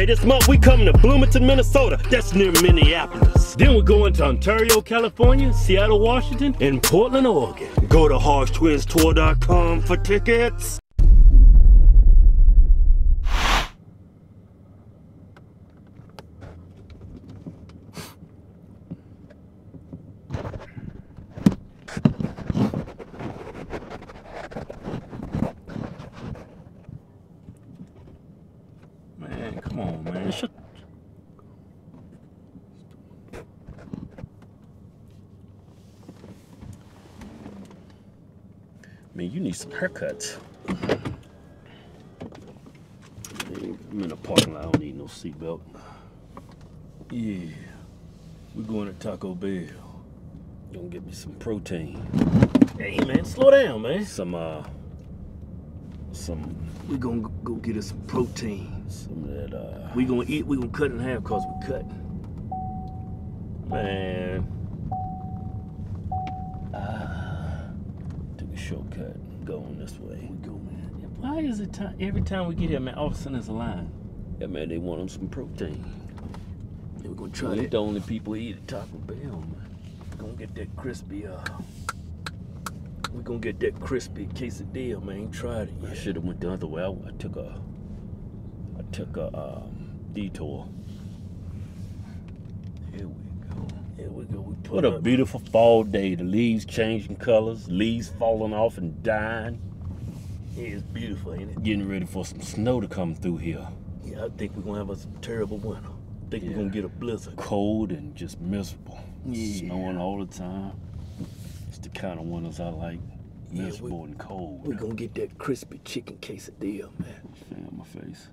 Hey, this month we coming to Bloomington, Minnesota. That's near Minneapolis. Then we're going to Ontario, California, Seattle, Washington, and Portland, Oregon. Go to HodgeTwinsTour.com for tickets. You need some haircuts. I'm in a parking lot. I don't need no seatbelt. Yeah, we're going to Taco Bell. Gonna get me some protein. Hey, man, slow down, man. Some uh, some we gonna go get us some protein. some of that uh. We gonna eat, we gonna cut in half cause we cut. Man. Took a shortcut going this way. We go, man. Why is it time every time we get here, man, all of a sudden there's a line? Yeah, man, they want them some protein. Yeah, we gonna We try ain't that. the only people who eat at Taco Bell, man. We Gonna get that crispy, uh, we gonna get that crispy quesadilla, man. Ain't tried it I should have went the other way. I, I took a, I took a um, detour. Here we go. Here we go. We put What a up. beautiful fall day. The leaves changing colors, leaves falling off and dying. Yeah, it's beautiful, ain't it? Getting ready for some snow to come through here. Yeah, I think we're gonna have a terrible winter. I think Yeah. we're gonna get a blizzard. Cold and just miserable. Yeah. Snowing all the time. It's the kind of winters I like. Yeah, we- Miserable and cold. We're gonna get that crispy chicken quesadilla, man. Fan on my face.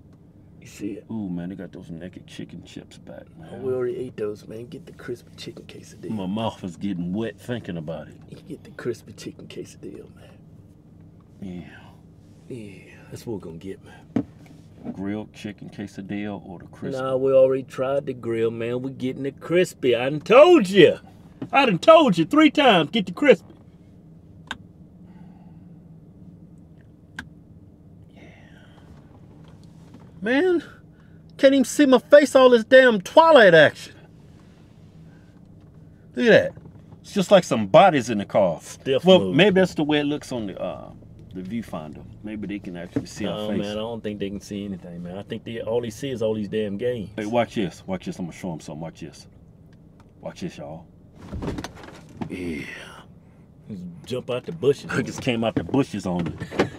You see it? Ooh, man, they got those naked chicken chips back, Oh, man. we already ate those, man. Get the crispy chicken quesadilla. My mouth is getting wet thinking about it. You get the crispy chicken quesadilla, man. Yeah. Yeah, that's what we're gonna get, man. Grilled chicken quesadilla or the crispy. Nah, we already tried the grill, man. We're getting it crispy. I done told you. I done told you three times. Get the crispy. Man, can't even see my face. All this damn Twilight action. Look at that. It's just like some bodies in the car. Stiff well, move. maybe that's the way it looks on the uh, the viewfinder. Maybe they can actually see our No, face. man, I don't think they can see anything, man. I think they all they see is all these damn games. Hey, watch this. Watch this. I'm gonna show them something. Watch this. Watch this, y'all. Yeah. Just jump out the bushes. I just came out the bushes on it.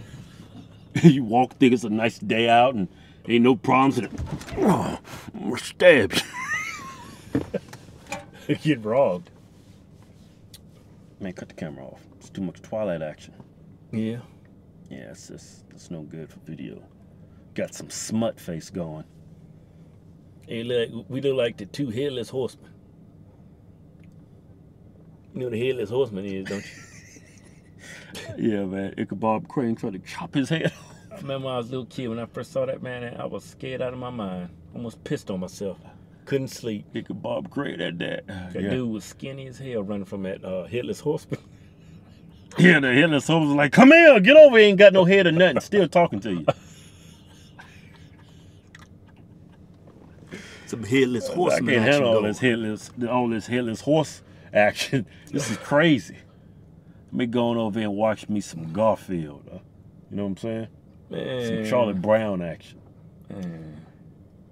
you walk, think it's a nice day out, and ain't no problems. And oh, I'm gonna stab you. Get robbed. Man, cut the camera off. It's too much Twilight action. Yeah. Yeah, it's just it's no good for video. Got some smut face going. Hey, look, we look like the two headless horsemen. You know what a headless horseman is, don't you? Yeah, man. Ichabod Crane tried to chop his head. I remember when I was a little kid when I first saw that man, I was scared out of my mind. Almost pissed on myself. Couldn't sleep. Ichabod Crane had that. That yeah. dude was skinny as hell running from that uh, headless horseman. yeah, the headless horse was like, "Come here, get over here." Ain't got no head or nothing. Still talking to you. Some headless I can't action handle all going. this headless, all this headless horse action. This is crazy. Me going over here and watch me some Garfield. huh? You know what I'm saying? Man. Some Charlie Brown action. Man.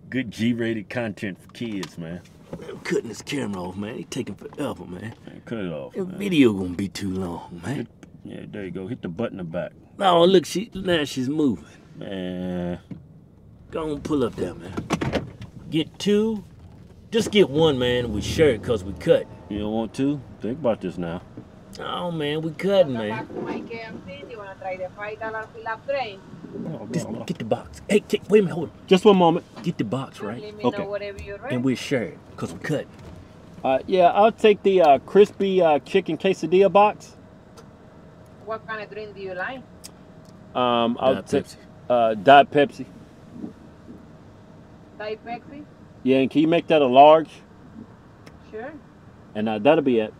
Good G-rated content for kids, man. I'm cutting this camera off, man. It taking forever, man. man cut it off. That Man. video gonna be too long, man. Hit, yeah, there you go. Hit the button in the back. Oh, look, she now she's moving. Man, Go on, pull up there, man. Get two. Just get one, man. We share it because we cut. you don't want to? Think about this now. Oh, man, we cutting, man. Oh, Just get the box. Hey, wait a minute, hold on. Just one moment. Get the box, right? okay. And we'll share it, because we cut. Uh, yeah, I'll take the uh, crispy uh, chicken quesadilla box. What kind of drink do you like? Um, I'll Diet Pepsi. Uh, Diet Pepsi. Diet Pepsi? Yeah, and can you make that a large? Sure. And uh, that'll be it.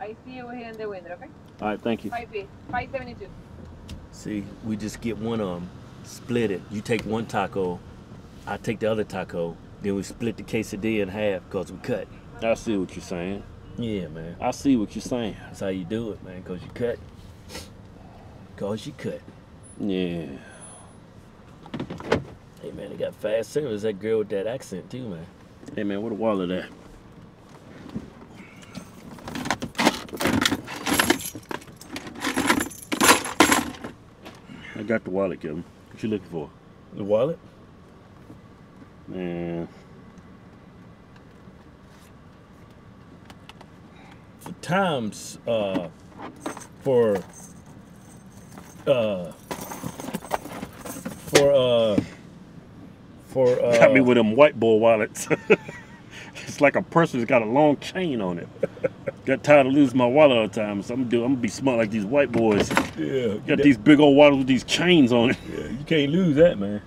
I see you over here in the window, okay? All right, thank you. 5 572. See, we just get one of them, split it. You take one taco, I take the other taco. Then we split the quesadilla in half because we cut. I see what you're saying. Yeah, man. I see what you're saying. That's how you do it, man. Cause you cut. Cause you cut. Yeah. Hey, man, they got fast service. That girl with that accent too, man. Hey man, where the wallet at? I got the wallet, Kevin. What you looking for? The wallet? Man, For times, uh, for, uh, for, uh, for, uh, got me with them white boy wallets. it's like a person that's got a long chain on it. Got tired of losing my wallet all the time, so I'm gonna do. I'm gonna be smart like these white boys. yeah, Got these big old wallets with these chains on it. Yeah, you can't lose that, man.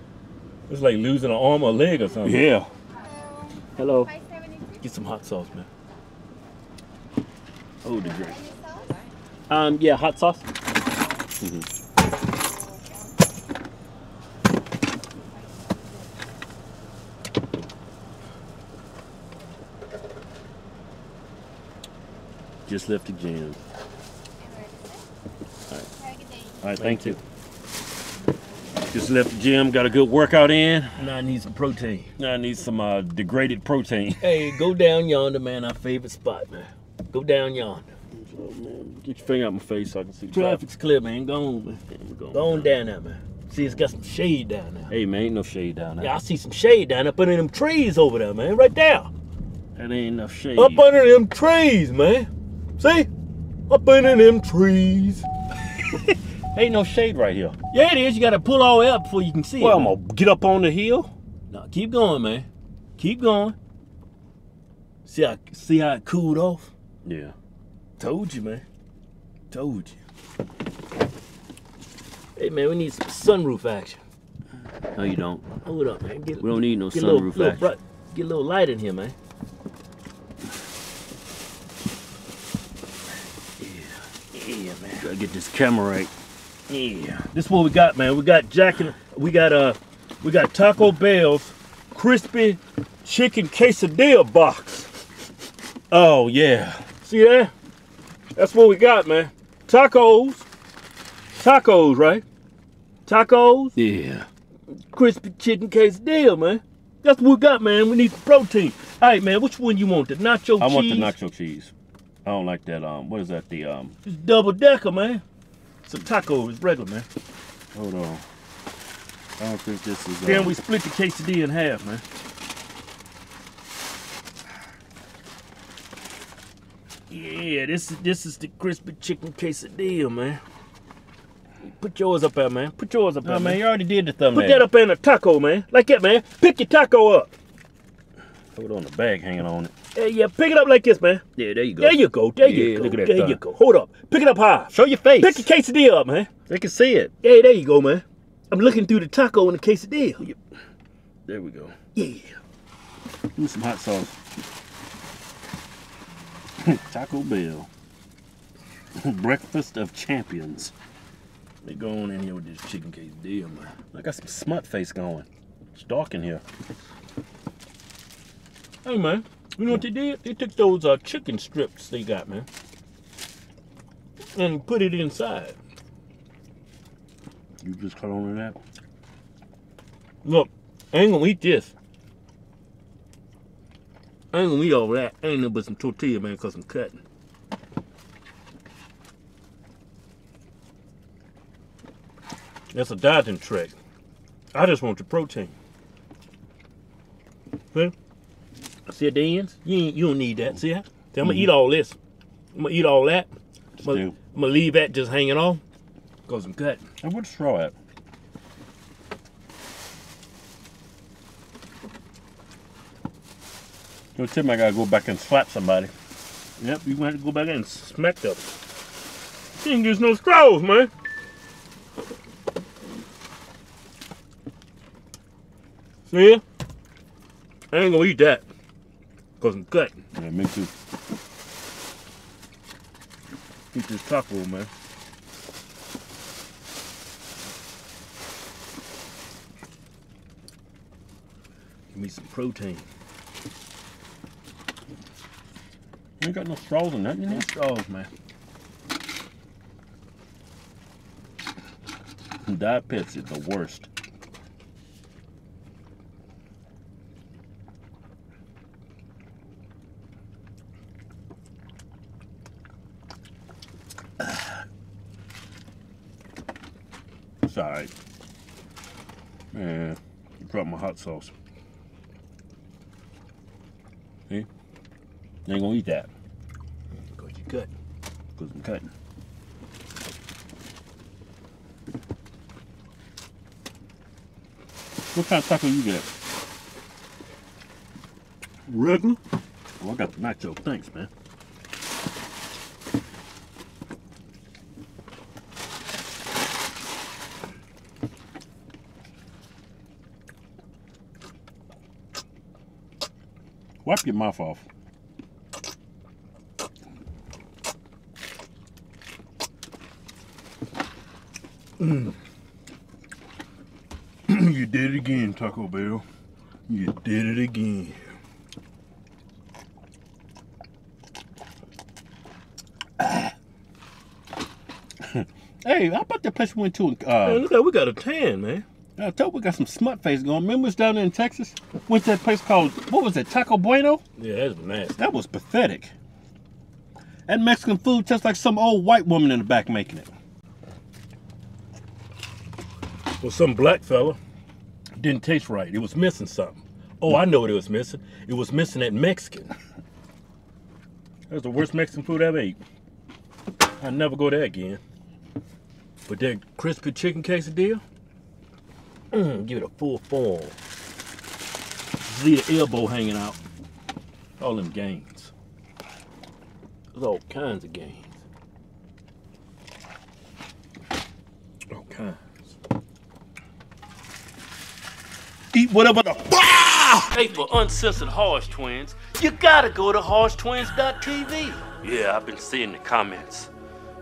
It's like losing an arm or a leg or something. Yeah. Hello. 573. Get some hot sauce, man. Oh, the drink. Um, yeah, hot sauce. Just left the gym. And ready, sir? Alright. Have a good day. All right, Thank thank, you. Just left the gym, got a good workout in. Now I need some protein. Now I need some uh, degraded protein. Hey, go down yonder, man. Our favorite spot, man. Go down yonder. Oh, man, Get your finger out my face so I can see the Traffic's clear, man. Go on, man. traffic. We're Go on down there, man. See, it's got some shade down there. Hey man, ain't no shade down there. Yeah, I see some shade down up under them trees over there, man. Right there. That ain't enough shade. Up under them trees, man. See? Up in them trees. ain't no shade right here. Yeah, it is. You got to pull all the way up before you can see Well, it. I'm gonna get up on the hill. No, keep going, man. Keep going. See how see how it cooled off? Yeah. Told you, man. Told you. Hey, man, we need some sunroof action. No, you don't. Hold up, man. Get, We don't need no get little, sunroof little action. bright- get a little light in here, man. Gotta get this camera right. Yeah. This is what we got, man. We got Jack and we got uh we got Taco Bell's crispy chicken quesadilla box. Oh yeah. See that? That's what we got, man. Tacos. Tacos, right? Tacos, Yeah. crispy chicken quesadilla, man. That's what we got, man. We need some protein. All right, man. Which one you want? The nacho I cheese? I want the nacho cheese. I don't like that. Um, what is that? The um. It's double decker, man. It's a taco. It's regular, man. Hold on. I don't think this is. Then um, we split the quesadilla in half, man. Yeah, this is this is the crispy chicken quesadilla, man. Put yours up there, man. Put yours up there, No, man, man. you already did the thumbnail. Put that up in a taco, man. Like that, man. Pick your taco up. Put it on the bag hanging on it. Yeah, yeah. Pick it up like this, man. Yeah, there you go. There you go. There Yeah, you go. look at that there thumb. you go. Hold up. Pick it up high. Show your face. Pick your quesadilla up, man. They can see it. Yeah, there you go, man. I'm looking through the taco and the quesadilla. Oh, there we go. Yeah. Me some hot sauce. Taco Bell. Breakfast of champions. They go on in here with this chicken quesadilla, man. I got some smut face going. It's dark in here. Hey man, you know what they did? They took those uh, chicken strips they got, man, and put it inside. You just cut on to that. Look, I ain't gonna eat this. I ain't gonna eat all that. I ain't no but some tortilla, man, cause I'm cutting. That's a dieting trick. I just want the protein. See? See the ends? You ain't, you don't need that. See that? See, I'm gonna mm-hmm. eat all this. I'm gonna eat all that. I'm gonna. I'm gonna leave that just hanging off. Cause I'm cutting. And where's the straw at? Yo, Tim, I gotta go back and slap somebody. Yep, you gonna have to go back and smack them. You ain't use no straws, man. See? I ain't gonna eat that. Cause I'm cutting. Yeah, me too. Eat this taco, man. Give me some protein. Ain't got no straws or nothing in there. Straws, man. Diet Pepsi, the worst. It's alright. Man, drop my hot sauce. See? You ain't gonna eat that. Cause you cut. Because I'm cutting. What kind of taco you get? Regular? Oh, I got the nacho. Thanks, man. Wipe your mouth off. you did it again, Taco Bell. You did it again. Hey, how about the place we went to? Man, Uh, look at we got a tan, man. I told we got some smut face going. Remember us down there in Texas? Went to that place called what was it? Taco Bueno. Yeah, that's nasty. That was pathetic. That Mexican food tastes like some old white woman in the back making it. Well, some black fella didn't taste right. It was missing something. Oh, I know what it was missing. It was missing that Mexican. That was the worst Mexican food I ever ate. I never go there again. But that crispy chicken quesadilla, Mm, give it a full form. See the elbow hanging out. All them gains. There's all kinds of gains. All kinds. Eat whatever the Hey, ah! for uncensored Hodge Twins, you gotta go to hodgetwins.tv. Yeah, I've been seeing the comments.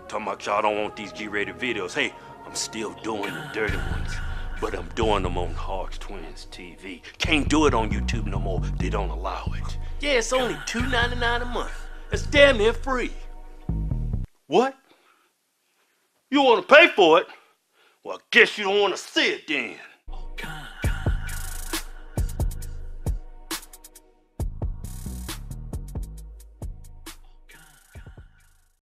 Talking about y'all don't want these G-rated videos. Hey, I'm still doing the dirty ones, but I'm doing them on Hodge Twins TV. Can't do it on YouTube no more. They don't allow it. Yeah, it's only $2.99 a month. It's damn near free. What? You want to pay for it? Well, I guess you don't want to see it then. Oh,